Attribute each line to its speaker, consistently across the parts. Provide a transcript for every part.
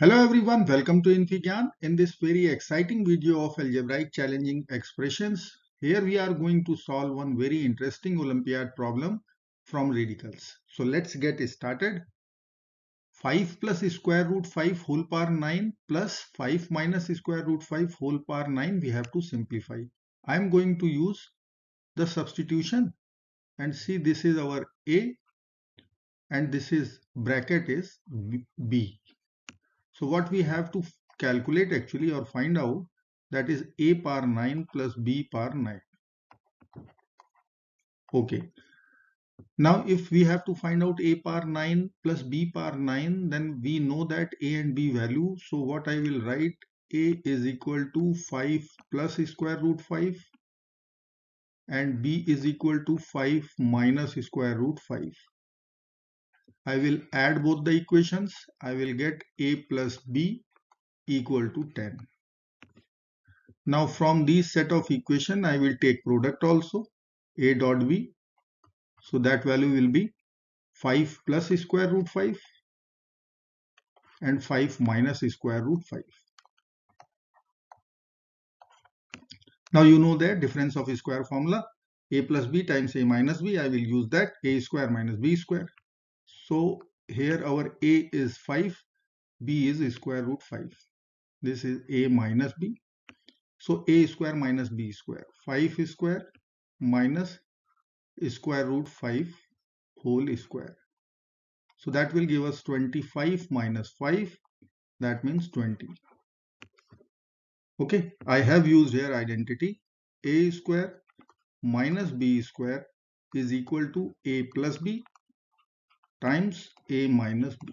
Speaker 1: Hello everyone, welcome to infyGyan. In this very exciting video of algebraic challenging expressions, here we are going to solve one very interesting Olympiad problem from radicals. So let's get started. 5 plus square root 5 whole power 9 plus 5 minus square root 5 whole power 9 we have to simplify. I am going to use the substitution and see this is our A and this is bracket is B so what we have to calculate actually or find out that is a power 9 plus b power 9. Okay. Now if we have to find out a power 9 plus b power 9 then we know that a and b value. So what I will write a is equal to 5 plus square root 5 and b is equal to 5 minus square root 5. I will add both the equations. I will get a plus b equal to 10. Now from this set of equation, I will take product also a dot b. So that value will be 5 plus square root 5 and 5 minus square root 5. Now you know the difference of square formula a plus b times a minus b. I will use that a square minus b square. So here our a is 5, b is square root 5. This is a minus b. So a square minus b square. 5 square minus square root 5 whole square. So that will give us 25 minus 5. That means 20. Okay, I have used here identity. a square minus b square is equal to a plus b times a minus b.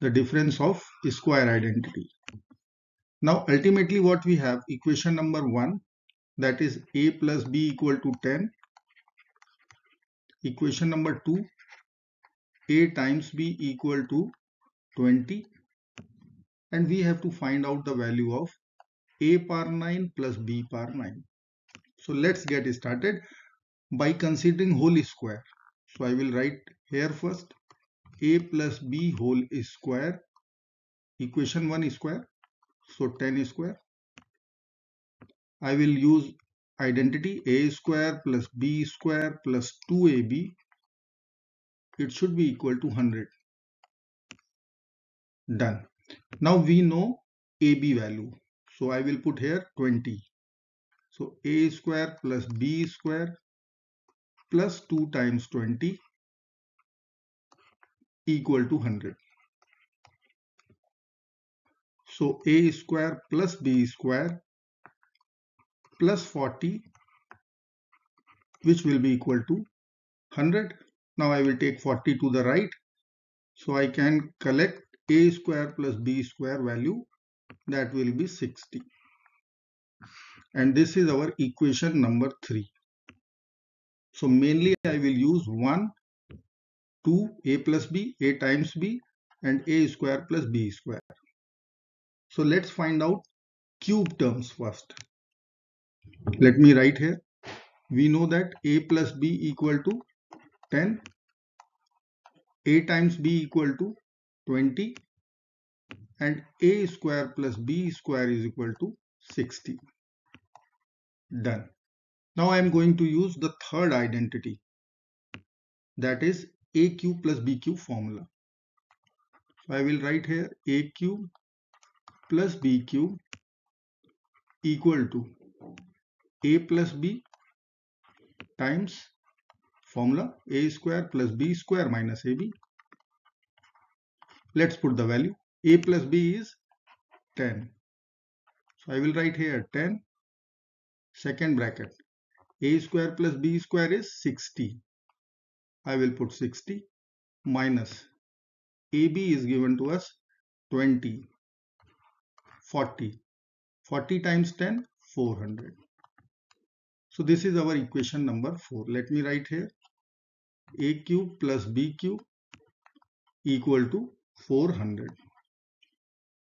Speaker 1: The difference of square identity. Now ultimately what we have equation number 1 that is a plus b equal to 10. Equation number 2 a times b equal to 20 and we have to find out the value of a power 9 plus b power 9. So let's get started by considering whole square. So I will write here first. A plus b whole square. Equation 1 square. So 10 square. I will use identity. A square plus b square plus 2ab it should be equal to 100 done. Now we know ab value. So I will put here 20 so a square plus b square plus 2 times 20 equal to 100. So a square plus b square plus 40 which will be equal to 100. Now I will take 40 to the right. So I can collect a square plus b square value that will be 60. And this is our equation number 3. So mainly I will use 1, 2, a plus b, a times b and a square plus b square. So let's find out cube terms first. Let me write here. We know that a plus b equal to 10, a times b equal to 20 and a square plus b square is equal to 60. Done. Now I am going to use the third identity that is A cube plus B cube formula. So I will write here A cube plus B cube equal to a plus b times formula a square plus b square minus ab. Let's put the value. a plus b is 10. So I will write here 10 second bracket a square plus b square is 60. I will put 60 minus AB is given to us 20, 40. 40 times 10, 400. So this is our equation number 4. Let me write here a cube plus b cube equal to 400.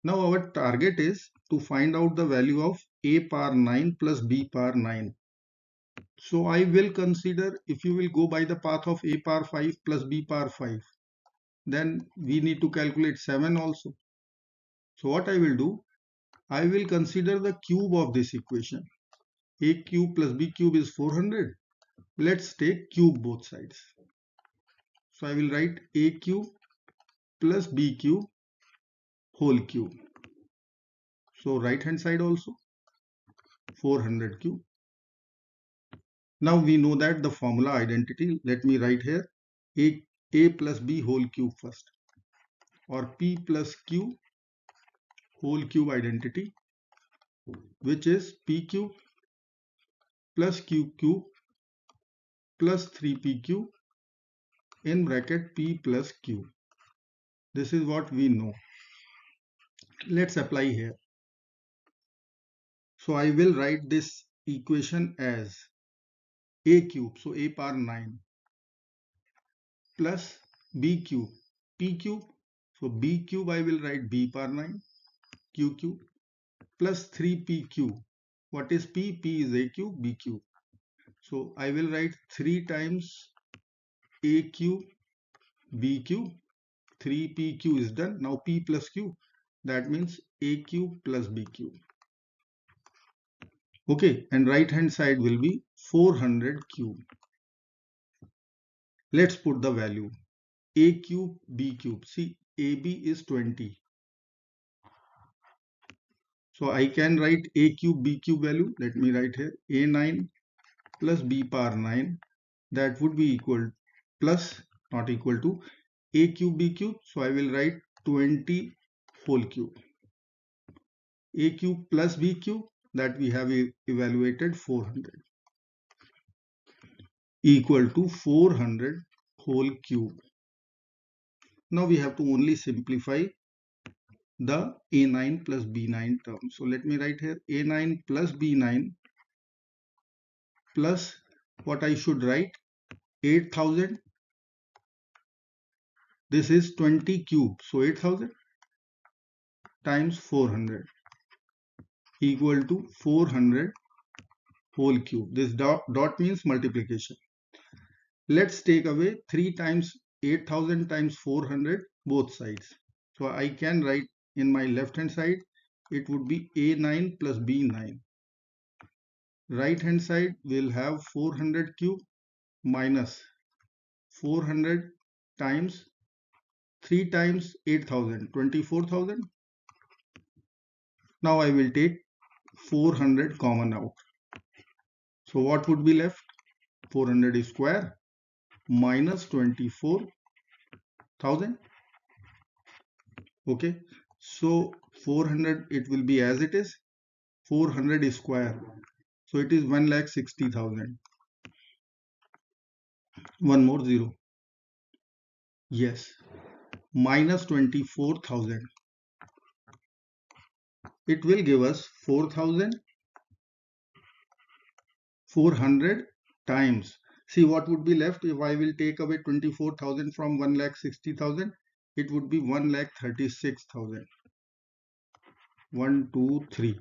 Speaker 1: Now our target is to find out the value of a power 9 plus b power 9. So I will consider if you will go by the path of a power 5 plus b power 5. then we need to calculate 7 also. So what I will do, I will consider the cube of this equation. a cube plus b cube is 400. Let's take cube both sides. So I will write a cube plus b cube whole cube. So right hand side also 400 cube. Now we know that the formula identity, let me write here a, a plus b whole cube first or p plus q whole cube identity which is p cube plus q cube plus 3pq in bracket p plus q. This is what we know. Let's apply here. So I will write this equation as a cube so a power 9 plus b cube p cube so b cube i will write b power 9 q cube plus 3p cube. What is p? P is a cube b cube. So i will write 3 times a cube b cube 3pq is done. Now p plus q that means a cube plus b cube okay and right hand side will be 400 cube. Let's put the value. A cube b cube. See ab is 20 so i can write a cube b cube value. Let me write here. A9 plus b power 9 that would be equal plus not equal to a cube b cube. So i will write 20 whole cube. A cube plus b cube that we have evaluated 400 equal to 400 whole cube. Now we have to only simplify the A9 plus B9 term. So let me write here A9 plus B9 plus what I should write 8000 this is 20 cube so 8000 times 400 equal to 400 whole cube. This dot, dot means multiplication. Let's take away 3 times 8000 times 400 both sides. So I can write in my left hand side it would be A9 plus B9. Right hand side will have 400 cube minus 400 times 3 times 8000 24000 now I will take 400 common out. So what would be left? 400 square minus 24,000. Okay. So 400 it will be as it is. 400 square. So it is 1 lakh 60,000. One more zero. Yes. Minus 24,000 it will give us 4400 times. See what would be left? If I will take away 24,000 from 1 lakh 60,000 it would be 1 lakh 36,000 1 2 3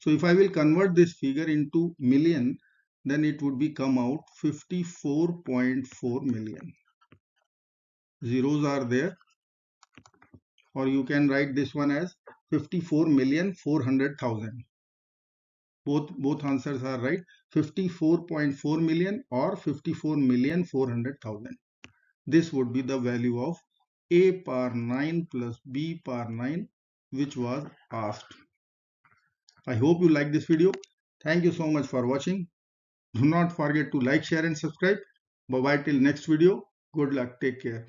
Speaker 1: so if I will convert this figure into million then it would be come out 54.4 million. Zeros are there or you can write this one as 54 million 400,000. Both, both answers are right. 54.4 million or 54 million 400,000. This would be the value of A power 9 plus B power 9 which was asked. I hope you like this video. Thank you so much for watching. Do not forget to like, share and subscribe. Bye bye till next video. Good luck. Take care.